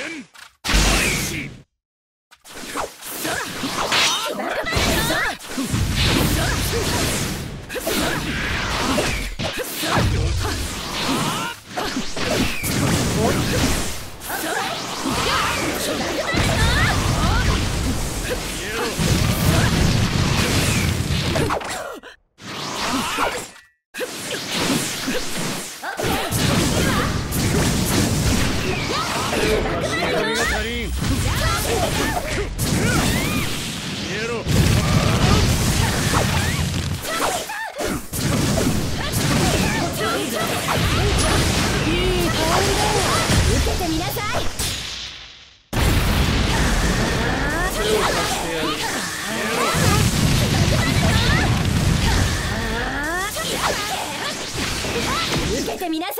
戦開始神が足りん消えろ受けてみなさい受けてみなさい。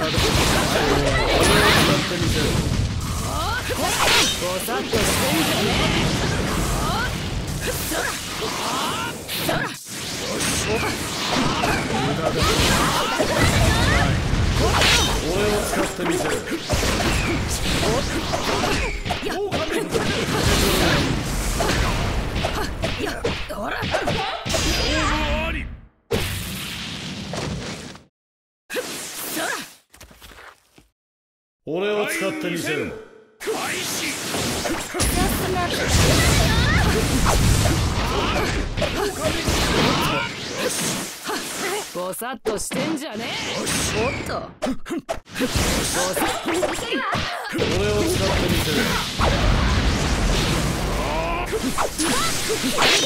だ俺を使ってみせるぼさっとしてんじゃね無駄だ俺を使ってみせる俺を使ってみせる。開始ぼさっとしてんじゃねえ。おっとぼさっと。俺を使ってみせ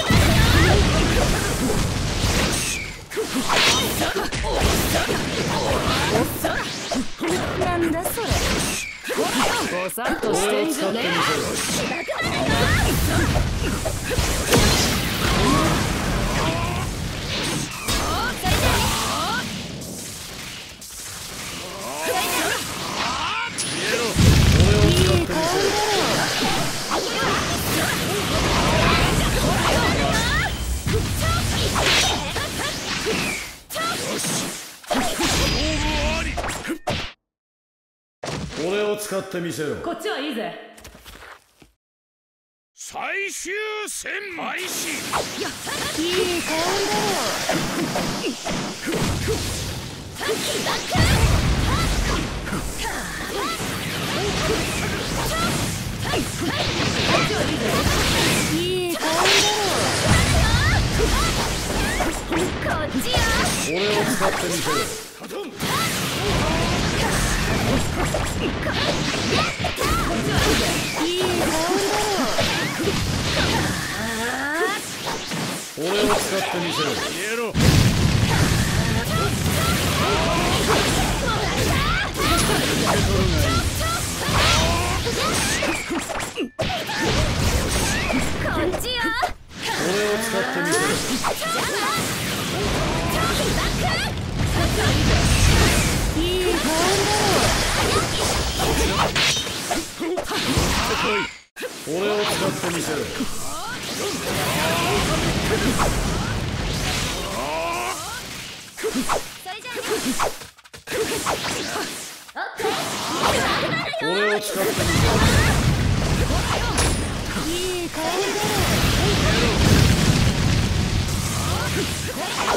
るぼさっとしてんじゃね。え俺を使ってみせよこっちはいいぜ。最終戦。開始いい香りだろ。いいこっちよ俺を使ってみせるいい香りだ俺を使ってみせる消えろこっちよ俺を使ってみせる。い俺を使ってみせる。俺を使ってみせるいい香りだ俺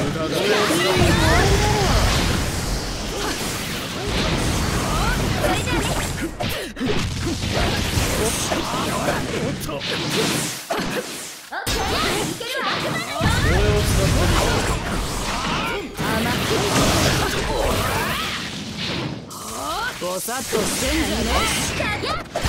ぼさっとしてんじゃねえ。